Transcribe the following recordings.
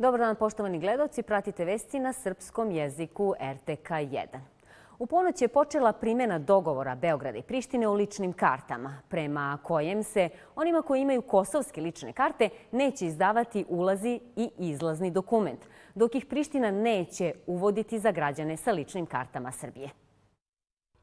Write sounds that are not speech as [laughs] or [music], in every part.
Dobar dan, poštovani gledalci. Pratite vesti na srpskom jeziku RTK1. U ponoć je počela primjena dogovora Beograda i Prištine o ličnim kartama, prema kojem se onima koji imaju kosovske lične karte neće izdavati ulazi i izlazni dokument, dok ih Priština neće uvoditi za građane sa ličnim kartama Srbije.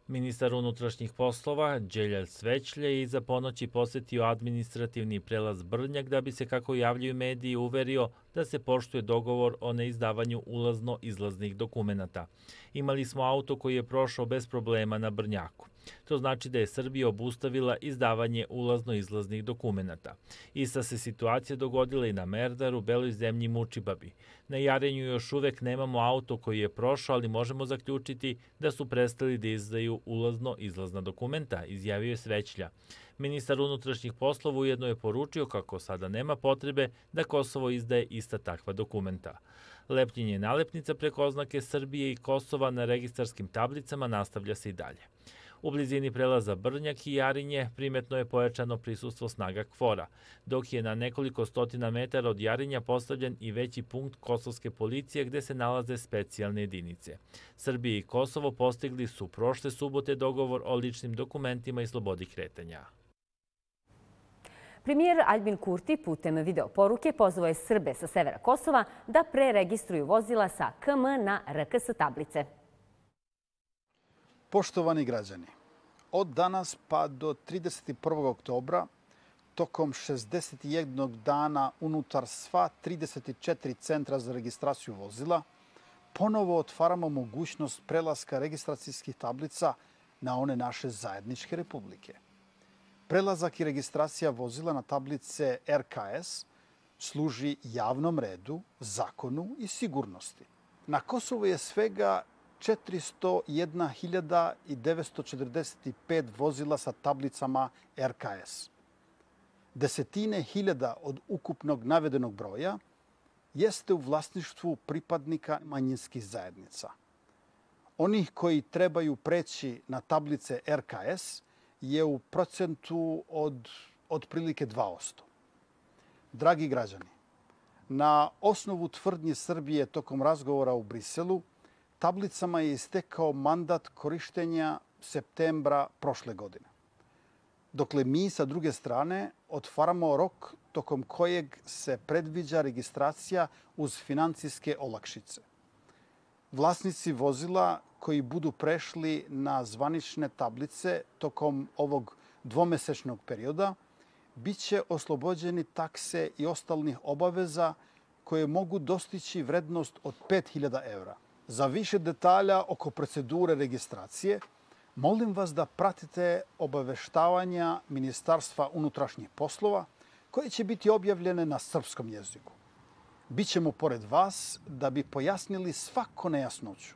Ministar unutrašnjih poslova, Đeljal Svećlje, je iza ponoći posetio administrativni prelaz Brnjak da bi se, kako javljaju mediji, uverio da se poštuje dogovor o neizdavanju ulazno-izlaznih dokumentata. Imali smo auto koji je prošao bez problema na Brnjaku. To znači da je Srbija obustavila izdavanje ulazno-izlaznih dokumentata. Ista se situacija dogodila i na Merdaru, Beloj zemlji Mučibabi. Na Jarenju još uvek nemamo auto koji je prošao, ali možemo zaključiti da su prestali da izdaju ulazno-izlazna dokumenta, izjavio je Svećlja. Ministar unutrašnjih poslova ujedno je poručio kako sada nema potrebe da Kosovo izdaje ista takva dokumenta. Lepljenje nalepnica preko oznake Srbije i Kosova na registarskim tablicama nastavlja se i dalje. U blizini prelaza Brnjak i Jarinje primetno je pojačano prisustvo snaga kvora, dok je na nekoliko stotina metara od Jarinja postavljen i veći punkt kosovske policije gde se nalaze specijalne jedinice. Srbije i Kosovo postigli su prošle subote dogovor o ličnim dokumentima i slobodi kretanja. Premijer Albin Kurti putem videoporuke pozvao je Srbe sa severa Kosova da preregistruju vozila sa KM na RKS tablice. Poštovani građani, od danas pa do 31. oktobra, tokom 61 dana unutar sva 34 centra za registraciju vozila, ponovo otvaramo mogućnost prelaska registracijskih tablica na one naše zajedničke republike. Prelazak i registracija vozila na tablice RKS služi javnom redu, zakonu i sigurnosti. Na Kosovu je svega 401.945 vozila sa tablicama RKS. Desetine hiljada od ukupnog navedenog broja jeste u vlasništvu pripadnika manjinskih zajednica. Onih koji trebaju preći na tablice RKS je u procentu od otprilike 2%. Dragi građani, na osnovu tvrdnje Srbije tokom razgovora u Briselu – tablicama je istekao mandat korištenja septembra prošle godine. Dokle mi sa druge strane otvaramo rok tokom kojeg se predviđa registracija uz financijske olakšice. Vlasnici vozila koji budu prešli na zvanične tablice tokom ovog dvomesečnog perioda biće oslobođeni takse i ostalnih obaveza koje mogu dostići vrednost od 5000 eura. Za više detalja oko procedure registracije, molim vas da pratite obaveštavanja Ministarstva unutrašnjih poslova koje će biti objavljene na srpskom jeziku. Bićemo pored vas da bi pojasnili svako nejasnoću.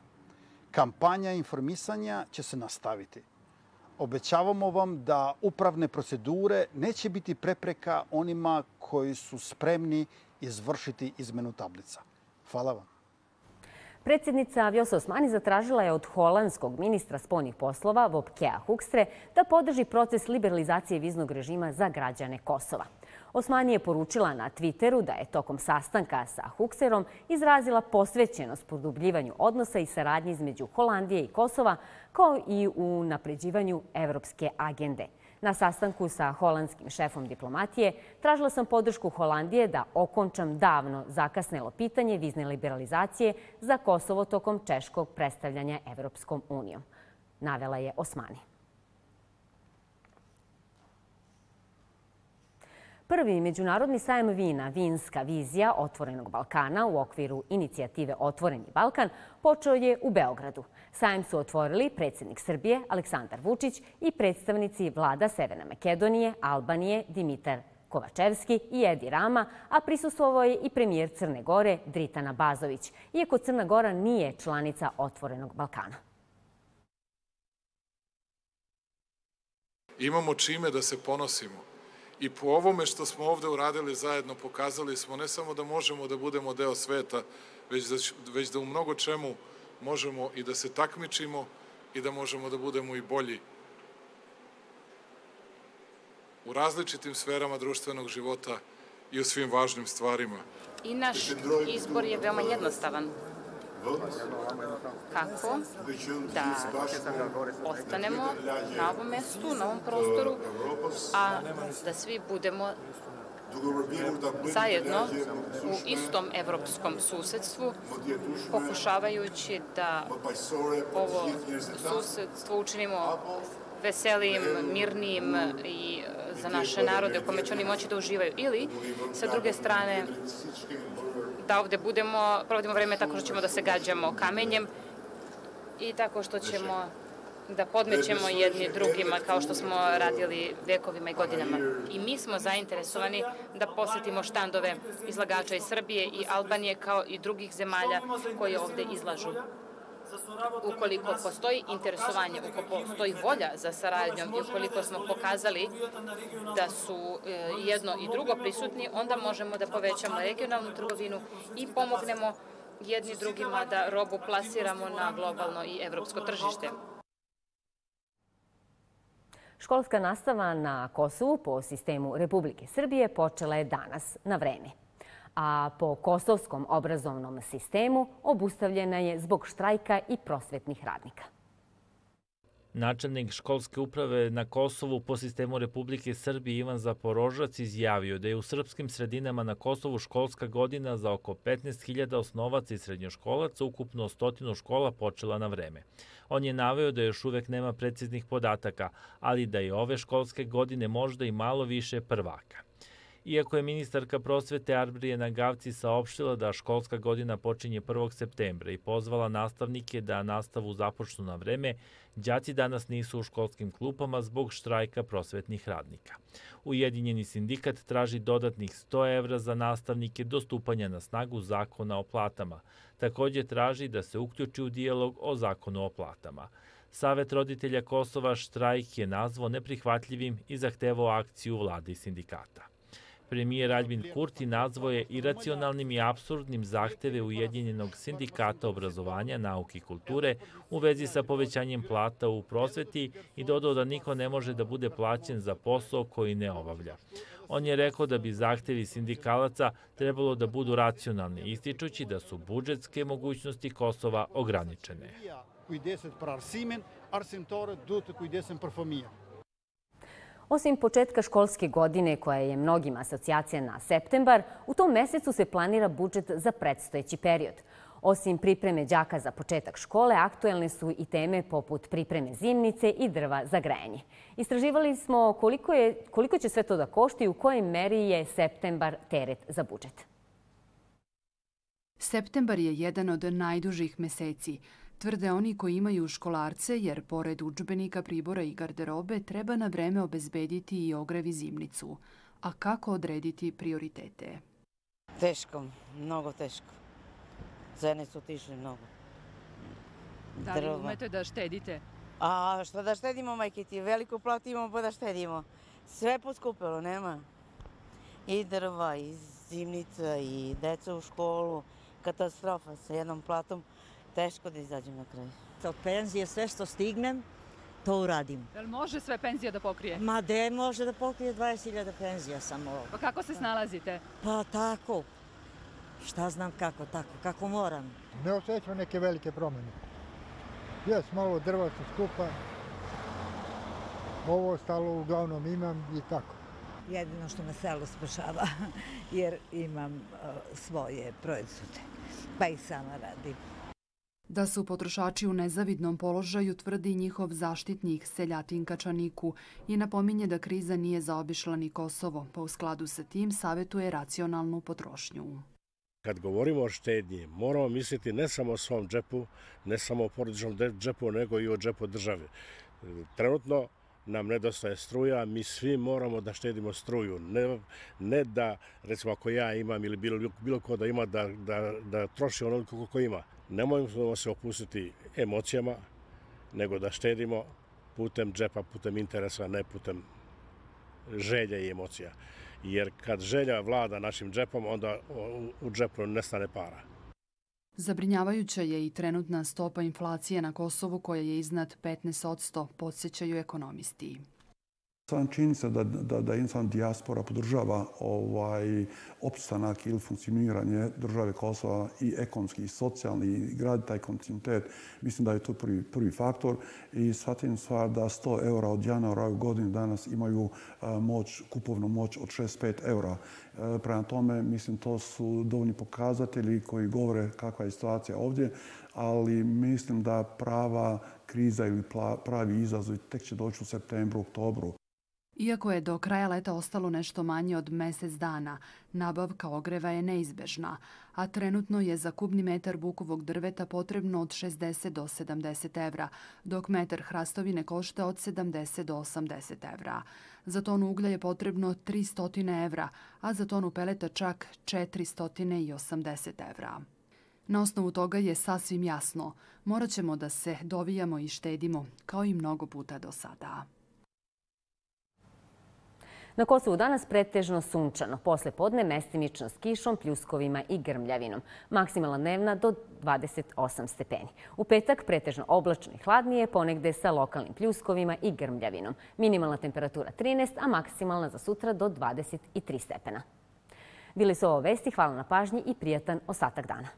Kampanja informisanja će se nastaviti. Obećavamo vam da upravne procedure neće biti prepreka onima koji su spremni izvršiti izmenu tablica. Hvala vam. Predsjednica Vjosa Osmani zatražila je od holandskog ministra spoljnih poslova Vopkea Hukstre da podrži proces liberalizacije viznog režima za građane Kosova. Osmani je poručila na Twitteru da je tokom sastanka sa Hukserom izrazila posvećenost produbljivanju odnosa i saradnji između Holandije i Kosova, kao i u napređivanju evropske agende – Na sastanku sa holandskim šefom diplomatije tražila sam podršku Holandije da okončam davno zakasnelo pitanje vizne liberalizacije za Kosovo tokom češkog predstavljanja Evropskom unijom. Navela je Osmani. Prvi međunarodni sajem vina Vinska vizija Otvorenog Balkana u okviru inicijative Otvoreni Balkan počeo je u Beogradu. Sajem su otvorili predsjednik Srbije Aleksandar Vučić i predstavnici vlada Severne Makedonije, Albanije, Dimitar Kovačevski i Edi Rama, a prisustvovao je i premijer Crne Gore Dritana Bazović, iako Crna Gora nije članica Otvorenog Balkana. Imamo čime da se ponosimo i po ovome što smo ovde uradili zajedno pokazali smo ne samo da možemo da budemo deo sveta, već da, već da u mnogo čemu možemo i da se takmičimo i da možemo da budemo i bolji u različitim sferama društvenog života i u svim važnim stvarima. I naš izbor je veoma jednostavan. Kako da ostanemo na ovom mestu, na ovom prostoru, a da svi budemo zajedno u istom evropskom susedstvu, pokušavajući da ovo susedstvo učinimo veselijim, mirnijim i za naše narode u kome će oni moći da uživaju. Ili, sa druge strane, da ovde budemo, provodimo vreme tako što ćemo da se gađamo kamenjem i tako što ćemo da podmećemo jedni drugima kao što smo radili vekovima i godinama. I mi smo zainteresovani da posetimo štandove izlagača iz Srbije i Albanije kao i drugih zemalja koje ovde izlažu. Ukoliko postoji interesovanje, ukoliko postoji volja za saradnjom i ukoliko smo pokazali da su e, jedno i drugo prisutni, onda možemo da povećamo regionalnu trgovinu i pomognemo jedni drugima da robu plasiramo na globalno i evropsko tržište. Školska nastava na Kosovu po sistemu Republike Srbije počela je danas na vreme. A po kosovskom obrazovnom sistemu obustavljena je zbog štrajka i prosvetnih radnika. Načelnik školske uprave na Kosovu po sistemu Republike Srbije Ivan Zaporožac izjavio da je u srpskim sredinama na Kosovu školska godina za oko 15.000 osnovaca i srednjoškolaca, ukupno stotinu škola počela na vreme. On je naveo da još uvek nema preciznih podataka, ali da je ove školske godine možda i malo više prvaka. Iako je ministarka prosvete Arbrijena Gavci saopštila da školska godina počinje 1. septembra i pozvala nastavnike da nastavu započnu na vreme, đaci danas nisu u školskim klupama zbog štrajka prosvetnih radnika. Ujedinjeni sindikat traži dodatnih 100 evra za nastavnike do stupanja na snagu zakona o platama. Takođe traži da se uključi u dijalog o zakonu o platama. Savet roditelja Kosova štrajk je nazvao neprihvatljivim i zahtevao akciju vlade i sindikata. Premijer Albin Kurti nazvo je iracionalnim i absurdnim zahteve Ujedinjenog sindikata obrazovanja, nauke i kulture u vezi sa povećanjem plata u prosveti i dodao da niko ne može da bude plaćen za posao koji ne obavlja. On je rekao da bi zahtevi sindikalaca trebalo da budu racionalni, ističući da su budžetske mogućnosti Kosova ograničene. Osim početka školske godine, koja je mnogim asocijacija na septembar, u tom mesecu se planira budžet za predstojeći period. Osim pripreme đaka za početak škole, aktuelne su i teme poput pripreme zimnice i drva za grejanje. Istraživali smo koliko, je, koliko će sve to da košti i u kojoj meri je septembar teret za budžet. Septembar je jedan od najdužih meseci, Tvrde oni koji imaju školarce, jer pored učbenika, pribora i garderobe treba na vreme obezbediti i ogrevi zimnicu. A kako odrediti prioritete? Teško, mnogo teško. Cene su tišle mnogo. Da li umete da štedite? A što da štedimo, majke ti? Veliku platu imamo pa da štedimo. Sve poskupilo, nema. I drva, i zimnica, i deca u školu. Katastrofa sa jednom platom teško da izađem na kraj. Od penzije sve što stignem, to uradim. Li može sve penzija da pokrije? Ma de može da pokrije 20.000 penzija samo. Pa kako se snalazite? Pa tako. Šta znam kako, tako, kako moram. Ne osjećam neke velike promene. Jes, malo drva su skupa. Ovo ostalo uglavnom imam i tako. Jedino što me selo spašava, [laughs] jer imam uh, svoje proizvode, pa ih sama radim. Da su potrošači u nezavidnom položaju tvrdi njihov zaštitnik Seljatin Kačaniku i napominje da kriza nije zaobišla ni Kosovo, pa u skladu sa tim savetuje racionalnu potrošnju. Kad govorimo o štednji, moramo misliti ne samo o svom džepu, ne samo o porodičnom džepu, nego i o džepu države. Trenutno nam nedostaje struja, mi svi moramo da štedimo struju. Ne, ne da, recimo, ako ja imam ili bilo, bilo ko da ima, da, da, da troši onoliko koliko ima. Nemojmo se opustiti emocijama, nego da štedimo putem džepa, putem interesa, ne putem želja i emocija. Jer kad želja vlada našim džepom, onda u džepu nestane para. Zabrinjavajuća je i trenutna stopa inflacije na Kosovu koja je iznad 15%, podsjećaju ekonomisti. Sam činjenica da, da, da jednostavno dijaspora podržava ovaj opstanak ili funkcioniranje države Kosova i ekonomski i socijalni i gradi taj kontinuitet, mislim da je to prvi, prvi faktor. I shvatim stvar da 100 eura od januara ove godine danas imaju moć, kupovnu moć od 65 eura. E, prema tome, mislim, to su dovoljni pokazatelji koji govore kakva je situacija ovdje, ali mislim da prava kriza ili pravi izazov tek će doći u septembru, oktobru. Iako je do kraja leta ostalo nešto manje od mesec dana, nabavka ogreva je neizbežna, a trenutno je za kubni metar bukovog drveta potrebno od 60 do 70 evra, dok metar hrastovine košta od 70 do 80 evra. Za uglja je potrebno 300 evra, a za tonu peleta čak 480 evra. Na osnovu toga je sasvim jasno, morat ćemo da se dovijamo i štedimo, kao i mnogo puta do sada. Na Kosovu danas pretežno sunčano, posle podne mestimično s kišom, pljuskovima i grmljavinom. Maksimalna dnevna do 28 stepeni. U petak pretežno oblačno i hladnije, ponegde sa lokalnim pljuskovima i grmljavinom. Minimalna temperatura 13, a maksimalna za sutra do 23 stepena. Bili su ovo vesti, hvala na pažnji i prijatan ostatak dana.